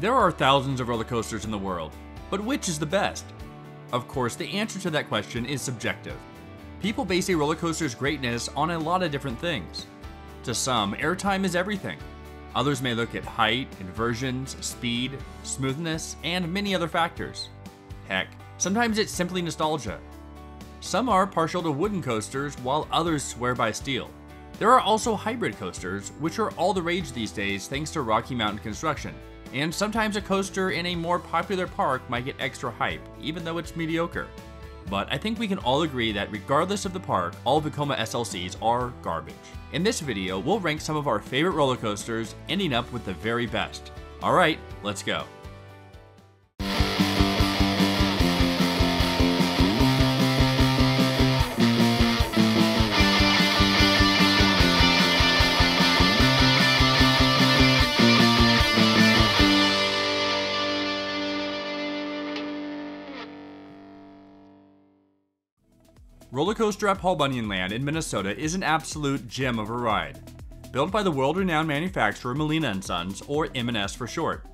There are thousands of roller coasters in the world, but which is the best? Of course, the answer to that question is subjective. People base a roller coaster's greatness on a lot of different things. To some, airtime is everything. Others may look at height, inversions, speed, smoothness, and many other factors. Heck, sometimes it's simply nostalgia. Some are partial to wooden coasters, while others swear by steel. There are also hybrid coasters, which are all the rage these days thanks to Rocky Mountain construction. And sometimes a coaster in a more popular park might get extra hype, even though it's mediocre. But I think we can all agree that regardless of the park, all Vekoma SLCs are garbage. In this video, we'll rank some of our favorite roller coasters, ending up with the very best. Alright, let's go. Roller Coaster at Paul Bunyan Land in Minnesota is an absolute gem of a ride. Built by the world-renowned manufacturer Molina & Sons, or M&S for short.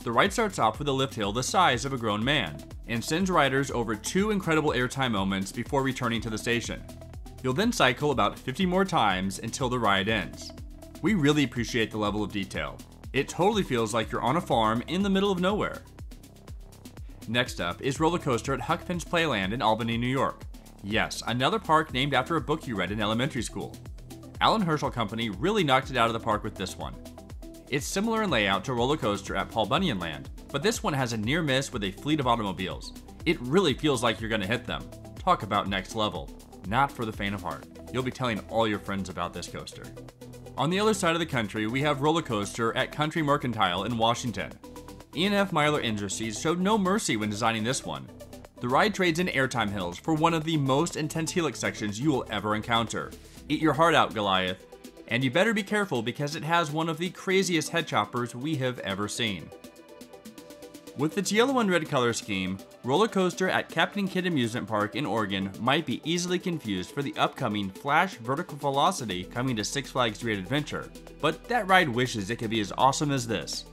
The ride starts off with a lift hill the size of a grown man, and sends riders over two incredible airtime moments before returning to the station. You'll then cycle about 50 more times until the ride ends. We really appreciate the level of detail. It totally feels like you're on a farm in the middle of nowhere. Next up is Roller Coaster at Huck Finn's Playland in Albany, New York. Yes, another park named after a book you read in elementary school. Allan Herschell Company really knocked it out of the park with this one. It's similar in layout to Roller Coaster at Paul Bunyan Land, but this one has a near miss with a fleet of automobiles. It really feels like you're gonna hit them. Talk about next level. Not for the faint of heart. You'll be telling all your friends about this coaster. On the other side of the country, we have Roller Coaster at Country Mercantile in Washington. E&F Miler Industries showed no mercy when designing this one, the ride trades in airtime hills for one of the most intense helix sections you will ever encounter. Eat your heart out, Goliath. And you better be careful because it has one of the craziest head choppers we have ever seen. With its yellow and red color scheme, Roller Coaster at Captain Kidd Amusement Park in Oregon might be easily confused for the upcoming Flash Vertical Velocity coming to Six Flags Great Adventure, but that ride wishes it could be as awesome as this.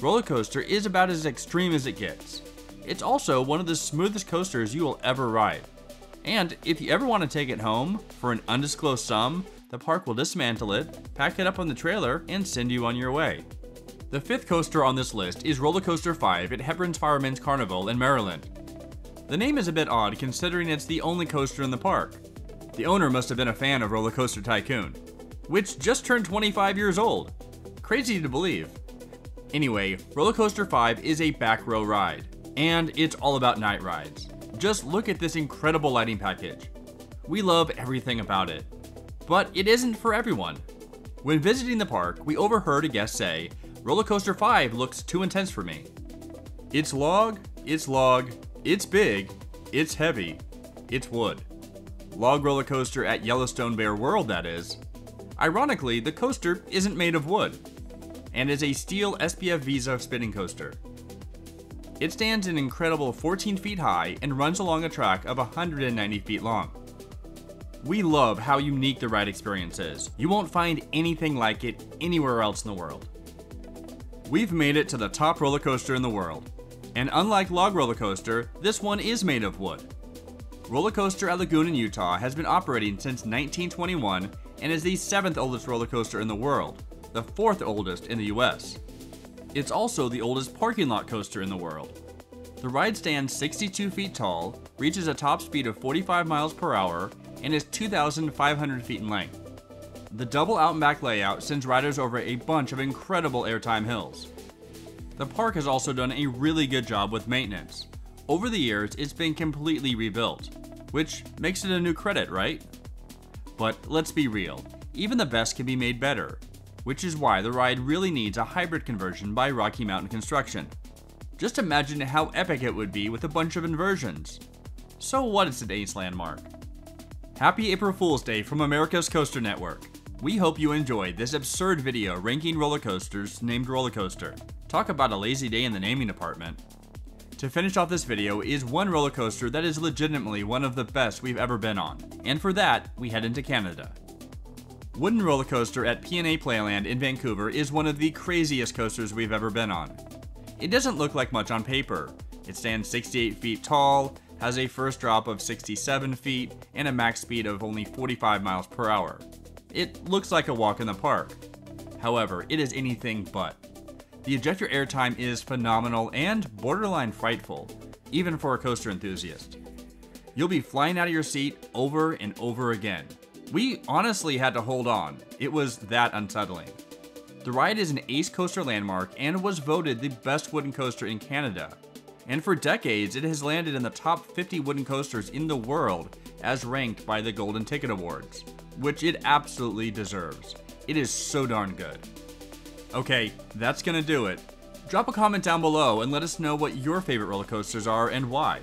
Roller Coaster is about as extreme as it gets. It's also one of the smoothest coasters you will ever ride. And if you ever want to take it home for an undisclosed sum, the park will dismantle it, pack it up on the trailer, and send you on your way. The fifth coaster on this list is Roller Coaster 5 at Hebron's Fireman's Carnival in Maryland. The name is a bit odd considering it's the only coaster in the park. The owner must have been a fan of Roller Coaster Tycoon, which just turned 25 years old. Crazy to believe. Anyway, Roller Coaster 5 is a back row ride and it's all about night rides. Just look at this incredible lighting package. We love everything about it. But it isn't for everyone. When visiting the park, we overheard a guest say, Roller Coaster 5 looks too intense for me. It's log, it's log, it's big, it's heavy, it's wood. Log roller coaster at Yellowstone Bear World, that is. Ironically, the coaster isn't made of wood, and is a steel SBF Visa spinning coaster. It stands an incredible 14 feet high and runs along a track of 190 feet long. We love how unique the ride experience is. You won't find anything like it anywhere else in the world. We've made it to the top roller coaster in the world. And unlike Log Roller Coaster, this one is made of wood. Roller Coaster at Lagoon in Utah has been operating since 1921 and is the seventh oldest roller coaster in the world, the fourth oldest in the US. It's also the oldest parking lot coaster in the world. The ride stands 62 feet tall, reaches a top speed of 45 miles per hour, and is 2,500 feet in length. The double out and back layout sends riders over a bunch of incredible airtime hills. The park has also done a really good job with maintenance. Over the years, it's been completely rebuilt, which makes it a new credit, right? But let's be real, even the best can be made better, which is why the ride really needs a hybrid conversion by Rocky Mountain Construction. Just imagine how epic it would be with a bunch of inversions. So what is today's landmark? Happy April Fool's Day from America's Coaster Network. We hope you enjoyed this absurd video ranking roller coasters named Roller Coaster. Talk about a lazy day in the naming department. To finish off this video is one roller coaster that is legitimately one of the best we've ever been on, and for that, we head into Canada. Wooden roller coaster at PNE Playland in Vancouver is one of the craziest coasters we've ever been on. It doesn't look like much on paper. It stands 68 feet tall, has a first drop of 67 feet, and a max speed of only 45 miles per hour. It looks like a walk in the park. However, it is anything but. The ejector airtime is phenomenal and borderline frightful, even for a coaster enthusiast. You'll be flying out of your seat over and over again. We honestly had to hold on, it was that unsettling. The ride is an ACE Coaster landmark and was voted the best wooden coaster in Canada. And for decades, it has landed in the top 50 wooden coasters in the world as ranked by the Golden Ticket Awards, which it absolutely deserves. It is so darn good. Okay, that's gonna do it. Drop a comment down below and let us know what your favorite roller coasters are and why.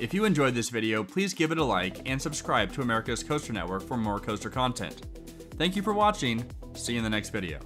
If you enjoyed this video, please give it a like and subscribe to America's Coaster Network for more coaster content. Thank you for watching, see you in the next video.